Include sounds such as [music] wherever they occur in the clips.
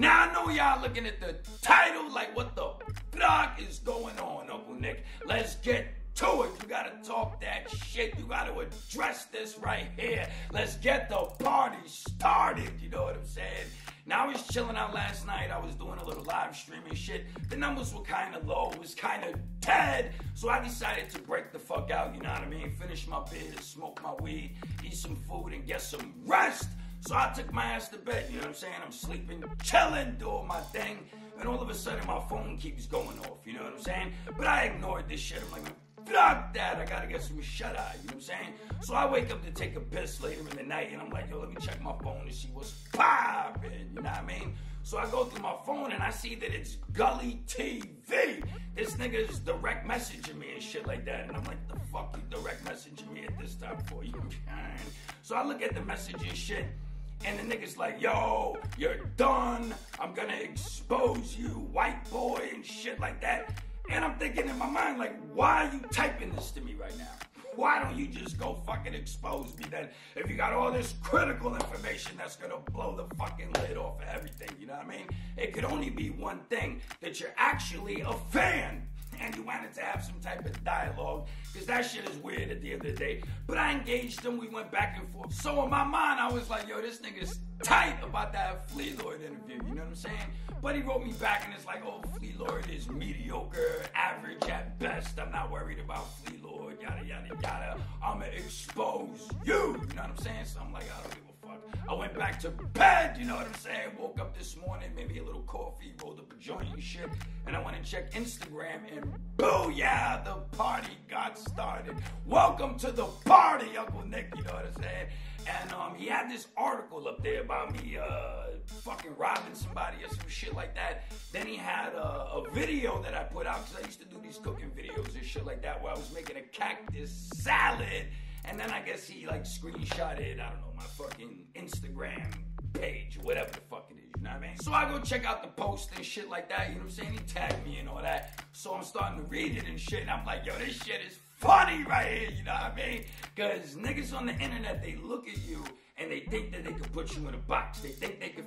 Now I know y'all looking at the title like, what the fuck is going on, Uncle Nick? Let's get to it. You gotta talk that shit. You gotta address this right here. Let's get the party started. You know what I'm saying? Now I was chilling out last night. I was doing a little live streaming shit. The numbers were kind of low. It was kind of dead. So I decided to break the fuck out. You know what I mean? Finish my beer, smoke my weed, eat some food, and get some rest. So I took my ass to bed, you know what I'm saying? I'm sleeping, chilling, doing my thing, and all of a sudden my phone keeps going off, you know what I'm saying? But I ignored this shit. I'm like, fuck that, I gotta get some shut eye, you know what I'm saying? So I wake up to take a piss later in the night, and I'm like, yo, let me check my phone and see what's popping, you know what I mean? So I go through my phone and I see that it's Gully TV. This nigga is direct messaging me and shit like that. And I'm like, the fuck you direct messaging me at this time for? You [laughs] So I look at the message and shit. And the nigga's like, yo, you're done. I'm gonna expose you, white boy, and shit like that. And I'm thinking in my mind, like, why are you typing this to me right now? Why don't you just go fucking expose me then? If you got all this critical information that's gonna blow the fucking lid off of everything, you know what I mean? It could only be one thing that you're actually a fan and you wanted to have some type of dialogue because that shit is weird at the end of the day. But I engaged him, we went back and forth. So in my mind, I was like, yo, this nigga's tight about that Flee Lord interview, you know what I'm saying? But he wrote me back and it's like, oh, Flee Lord is mediocre, average at best. I'm not worried about Flee Lord, yada, yada, yada. I'ma expose you, you know what I'm saying? So I'm like, I don't give I went back to bed, you know what I'm saying? Woke up this morning, maybe a little coffee, rolled up a joint and shit, and I went and checked Instagram, and booyah, the party got started. Welcome to the party, Uncle Nick, you know what I'm saying? And um, he had this article up there about me uh, fucking robbing somebody or some shit like that. Then he had a, a video that I put out because I used to do these cooking videos and shit like that where I was making a cactus salad. And then I guess he like screenshotted, I don't know, my fucking Instagram page whatever the fuck it is, you know what I mean? So I go check out the post and shit like that, you know what I'm saying? He tagged me and all that. So I'm starting to read it and shit, and I'm like, yo, this shit is funny right here, you know what I mean? Because niggas on the internet, they look at you and they think that they can put you in a box. They think they you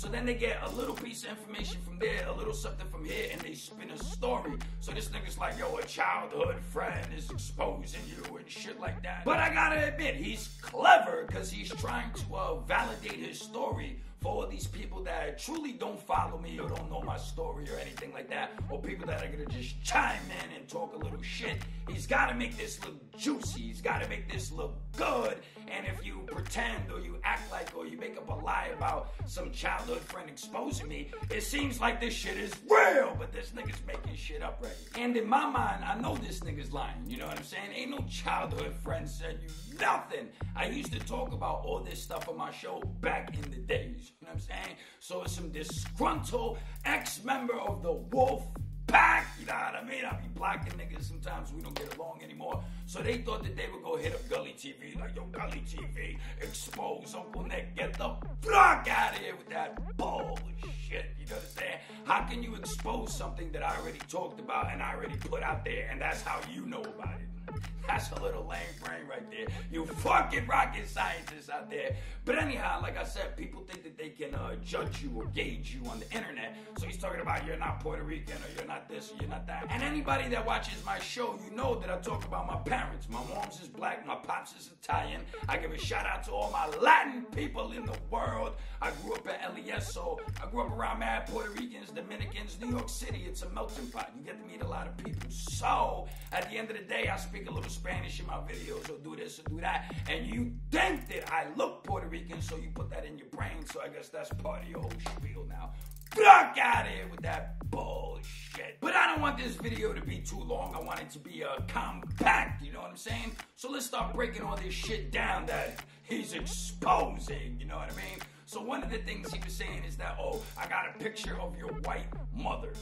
So then they get a little piece of information from there, a little something from here, and they spin a story. So this nigga's like, yo, a childhood friend is exposing you and shit like that. But I gotta admit, he's clever because he's trying to uh, validate his story for these people that truly don't follow me or don't know my story or anything like that, or people that are gonna just chime in and talk a little shit. He's gotta make this look juicy, he's gotta make this look good. And if you pretend or you act like or you make up a lie about some childhood friend exposing me, it seems like this shit is real, but this nigga's making shit up right And in my mind, I know this nigga's lying, you know what I'm saying? Ain't no childhood friend said you nothing. I used to talk about all this stuff on my show back in the days. You know what I'm saying? So it's some disgruntled ex-member of the Wolf Pack. You know what I mean? I be blocking niggas sometimes we don't get along anymore. So they thought that they would go hit up Gully TV, like, yo, Gully TV, expose Uncle Nick, get the fuck out of here with that bullshit. You know what I'm saying? How can you expose something that I already talked about and I already put out there, and that's how you know about it? [laughs] That's a little lame brain right there. You fucking rocket scientists out there. But anyhow, like I said, people think that they can uh, judge you or gauge you on the internet. So he's talking about you're not Puerto Rican or you're not this or you're not that. And anybody that watches my show, you know that I talk about my parents. My mom's is black, my pops is Italian. I give a shout out to all my Latin people in the world. I grew up at so I grew up around mad Puerto Ricans, Dominicans, New York City. It's a melting pot. You get to meet a lot of people. So at the end of the day, I speak a little Spanish in my videos or do this or do that. And you think that I look Puerto Rican, so you put that in your brain. So I guess that's part of your whole spiel now. Fuck out of here with that bullshit. But I don't want this video to be too long. I want it to be uh, compact, you know what I'm saying? So let's start breaking all this shit down that he's exposing, you know what I mean? So one of the things he was saying is that, oh, I got a picture of your white mother.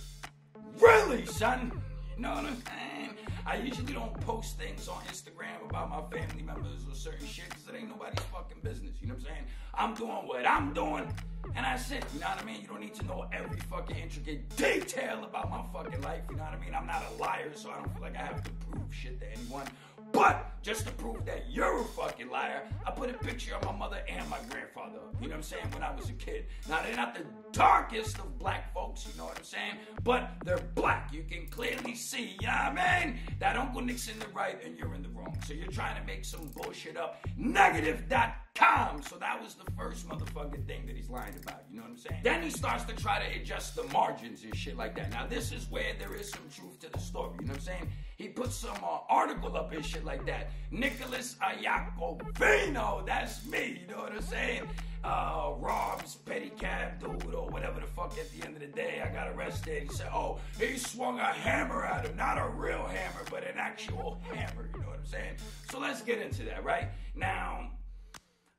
Really, son? You know what I'm saying? I usually don't post things on Instagram about my family members or certain shit because it ain't nobody's fucking business. You know what I'm saying? I'm doing what I'm doing, and that's it. You know what I mean? You don't need to know every fucking intricate detail about my fucking life. You know what I mean? I'm not a liar, so I don't feel like I have to prove shit to anyone. But just to prove that you're a fucking liar, I put a picture of my mother and my grandfather. You know what I'm saying? When I was a kid. Now they're not the darkest of black folks, you know what I'm saying? But they're black. You can clearly see, you know what I mean? That Uncle Nick's in the right and you're in the wrong. So you're trying to make some bullshit up. Negative.com. So that was the first motherfucking thing that he's lying about. You know what I'm saying? Then he starts to try to adjust the margins and shit like that. Now this is where there is some truth to the story. You know what I'm saying? He puts some uh, article up and shit like that. Nicholas Iacovino, that's me. You know what I'm saying? uh, Rob's pedicab dude or whatever the fuck at the end of the day. I got arrested. He said, oh, he swung a hammer at him. Not a real hammer, but an actual hammer. You know what I'm saying? So let's get into that, right? Now,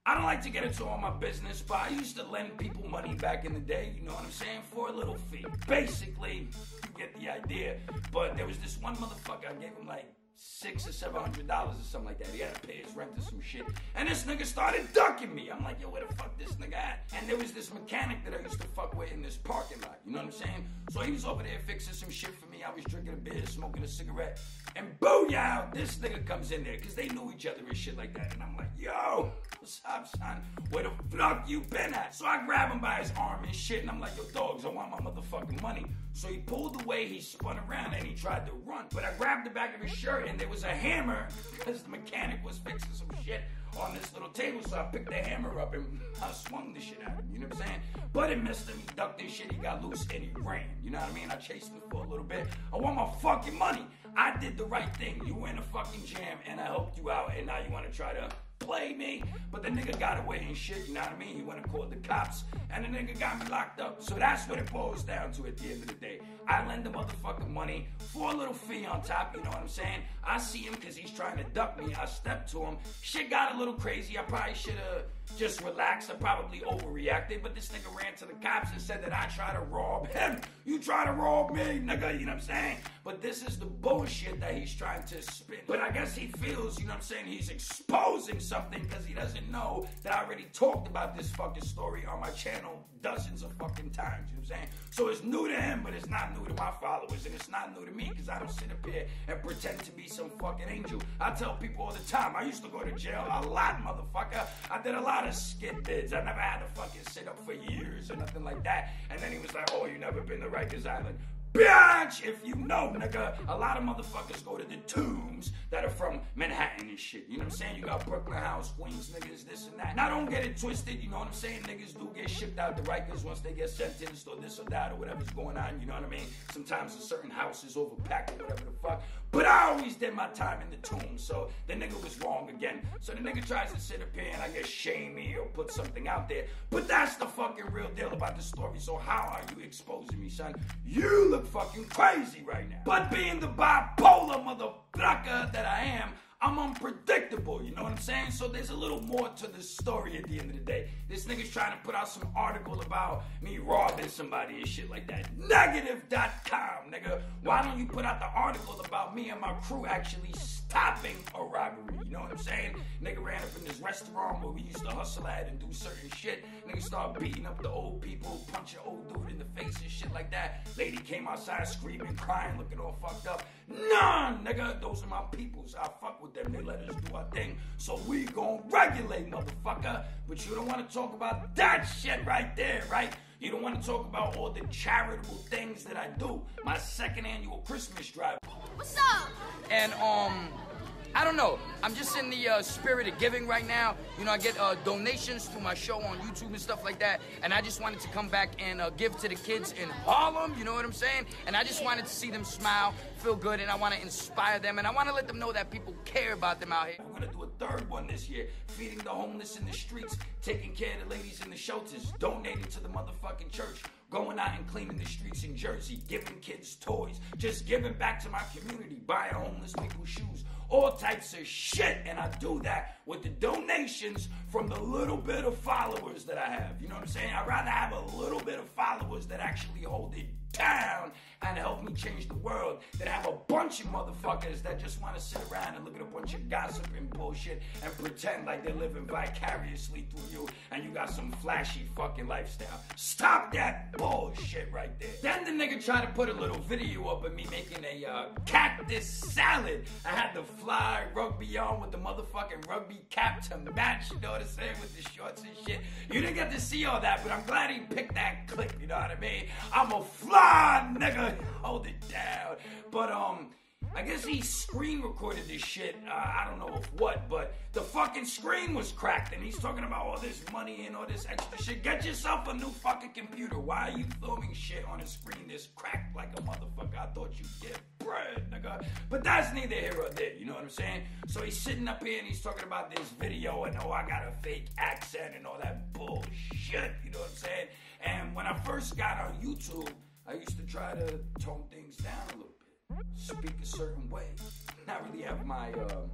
I don't like to get into all my business, but I used to lend people money back in the day, you know what I'm saying, for a little fee. Basically, you get the idea. But there was this one motherfucker, I gave him like six or seven hundred dollars or something like that. He had to pay his rent or some shit. And this nigga started ducking me. I'm like, yo, where the fuck this nigga at? And there was this mechanic that I used to fuck with in this parking lot. You know what I'm saying? So he was over there fixing some shit for me. I was drinking a beer, smoking a cigarette. And booyah, this nigga comes in there because they knew each other and shit like that. And I'm like, yo, what's up, son? Where the fuck you been at? So I grab him by his arm and shit. And I'm like, yo, dogs, I want my motherfucking money. So he pulled away, he spun around, and he tried to run. But I grabbed the back of his shirt, and there was a hammer because the mechanic was fixing some shit on this little table. So I picked the hammer up and [laughs] I swung the shit at him. You know what I'm saying? But it missed him. He ducked his shit. He got loose and he ran. You know what I mean? I chased him for a little bit. I want my fucking money. I did the right thing. You were in a fucking jam, and I helped you out, and now you want to try to play me. But the nigga got away and shit, you know what I mean? He went and called the cops, and the nigga got me locked up. So that's what it boils down to at the end of the day. I lend the motherfucking money for a little fee on top, you know what I'm saying? I see him because he's trying to duck me. I step to him. Shit got a little crazy. I probably should have just relaxed. I probably overreacted, but this nigga ran to the cops and said that I try to rob him. You try to rob me, nigga, you know what I'm saying? But this is the bullshit that he's trying to spin. But I guess he feels, you know what I'm saying, he's exposing something because he doesn't know that I already talked about this fucking story on my channel dozens of fucking times, you know what I'm saying? So it's new to him, but it's not new to my followers, and it's not new to me because I don't sit up here and pretend to be some fucking angel. I tell people all the time, I used to go to jail a lot, motherfucker. I did a lot of skid bids. I never had to fucking sit up for years or nothing like that. And then he was like, oh, you never been to Rikers Island. Bitch, if you know, nigga, a lot of motherfuckers go to the tombs that are from Manhattan and shit. You know what I'm saying? You got Brooklyn House, Queens niggas, this and that. Now don't get it twisted, you know what I'm saying? Niggas do get shipped out to Rikers once they get sentenced or this or that or whatever's going on, you know what I mean? Sometimes a certain house is overpacked or whatever the fuck. But I always did my time in the tomb, so the nigga was wrong again. So the nigga tries to sit up here and I guess shame me or put something out there. But that's the fucking real about the story. So how are you exposing me, son? You look fucking crazy right now. But being the bipolar motherfucker that I am, I'm unpredictable, you know what I'm saying? So there's a little more to the story at the end of the day. This nigga's trying to put out some article about me robbing somebody and shit like that. Negative.com, nigga. Why don't you put out the article about me and my crew actually stopping a robbery? You know what I'm saying? Nigga restaurant where we used to hustle at and do certain shit. Nigga start beating up the old people, punching old dude in the face and shit like that. Lady came outside screaming, crying, looking all fucked up. Nah, nigga, those are my peoples. I fuck with them. They let us do our thing. So we gon' regulate, motherfucker. But you don't want to talk about that shit right there, right? You don't want to talk about all the charitable things that I do. My second annual Christmas drive. What's up? And um I don't know. I'm just in the uh, spirit of giving right now. You know, I get uh, donations to my show on YouTube and stuff like that. And I just wanted to come back and uh, give to the kids in Harlem. You know what I'm saying? And I just wanted to see them smile, feel good, and I want to inspire them. And I want to let them know that people care about them out here. We're gonna do a third one this year, feeding the homeless in the streets, taking care of the ladies in the shelters, donating to the motherfucking church, going out and cleaning the streets in Jersey, giving kids toys, just giving back to my community, buying homeless people shoes, all types of shit. And I do that with the donations from the little bit of followers that I have. You know what I'm saying? I'd rather have a little bit of followers that actually hold it town and help me change the world than have a bunch of motherfuckers that just want to sit around and look at a bunch of gossip and bullshit and pretend like they're living vicariously through you and you got some flashy fucking lifestyle. Stop that bullshit right there. Then the nigga tried to put a little video up of me making a uh, cactus salad. I had the fly rugby on with the motherfucking rugby cap to match, you know what I'm saying, with the shorts and shit. You didn't get to see all that, but I'm glad he picked that clip, you know what I mean? I'm a fly nigga. [laughs] Hold it down. But um I guess he screen recorded this shit. Uh, I don't know what, but the fucking screen was cracked, and he's talking about all this money and all this extra shit. Get yourself a new fucking computer. Why are you filming shit on a screen that's cracked like a motherfucker? I thought you'd get bread, nigga. But that's neither here nor there. You know what I'm saying? So he's sitting up here and he's talking about this video and oh, I got a fake accent and all that bullshit. You know what I'm saying? And when I first got on YouTube, I used to try to tone things down a little bit, speak a certain way, not really have my, um,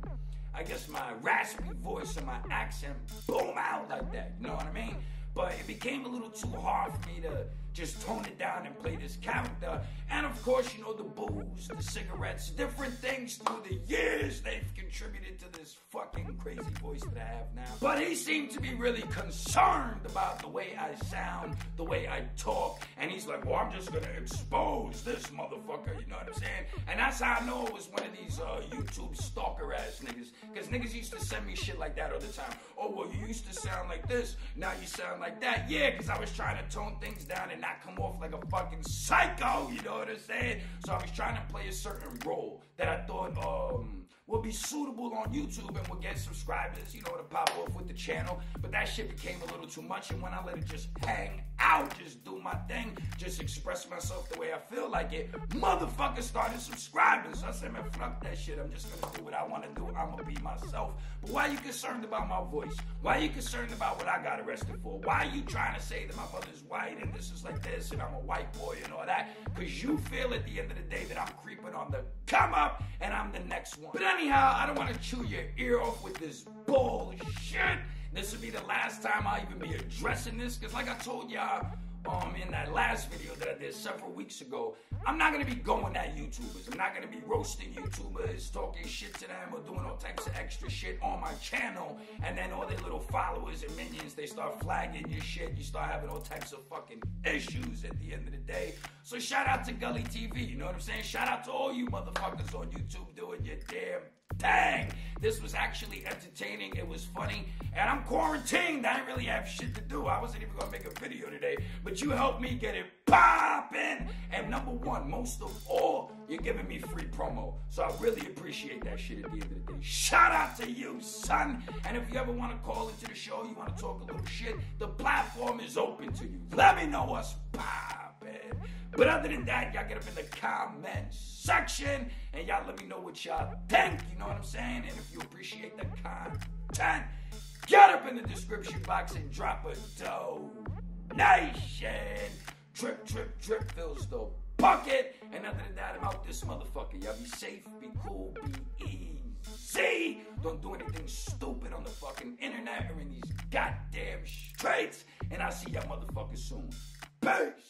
I guess my raspy voice and my accent boom out like that. You know what I mean? But it became a little too hard for me to just tone it down and play this character. And of course, you know, the booze, the cigarettes, different things through the years they've contributed to this fucking crazy voice that I have now. But he seemed to be really concerned about the way I sound, the way I talk. And he's like, well, I'm just gonna expose this motherfucker, you know what I'm saying? And that's how I know it was one of these uh, YouTube stalker ass niggas. Because niggas used to send me shit like that all the time. Oh, well, you used to sound like this, now you sound like that. Yeah, because I was trying to tone things down and not come off like a fucking psycho, you know what I'm saying? So I was trying to play a certain role that I thought um would be suitable on YouTube and will get subscribers, you know, to pop off with the channel. But that shit became a little too much, and when I let it just hang out, just do my thing, just express myself the way I feel like it, motherfuckers started subscribing. So I said, man, fuck that shit. I'm just gonna do what I wanna do. I'm gonna be myself. But why are you concerned about my voice? Why are you concerned about what I got arrested for? Why are you trying to say that my mother's white and this is like this and I'm a white boy and all that? Because you feel at the end of the day that I'm creeping on the come up and I'm the next one. But anyhow, I don't want to chew your ear off with this bullshit. This will be the last time I'll even be addressing this, because like I told y'all, um, in that last video that I did several weeks ago, I'm not gonna be going at YouTubers. I'm not gonna be roasting YouTubers, talking shit to them, or doing all types of extra shit on my channel. And then all their little followers and minions, they start flagging your shit. You start having all types of fucking issues at the end of the day. So shout out to Gully TV. You know what I'm saying? Shout out to all you motherfuckers on YouTube doing your damn dang, this was actually entertaining. It was funny. And I'm quarantined. I didn't really have shit to do. I wasn't even gonna make a video today. But you helped me get it popping. And number one, most of all, you're giving me free promo. So I really appreciate that shit at the end of the day. Shout out to you, son. And if you ever want to call into the show, you want to talk a little shit, the platform is open to you. Let me know what's But other than that, y'all get up in the comment section and y'all let me know what y'all think. You know what I'm saying? And if you appreciate the content, get up in the description box and drop a donation. Trip, trip, trip fills the bucket. And other than that, I'm out this motherfucker. Y'all be safe, be cool, be easy. Don't do anything stupid on the fucking internet or in these goddamn streets. And I'll see y'all motherfuckers soon. Peace.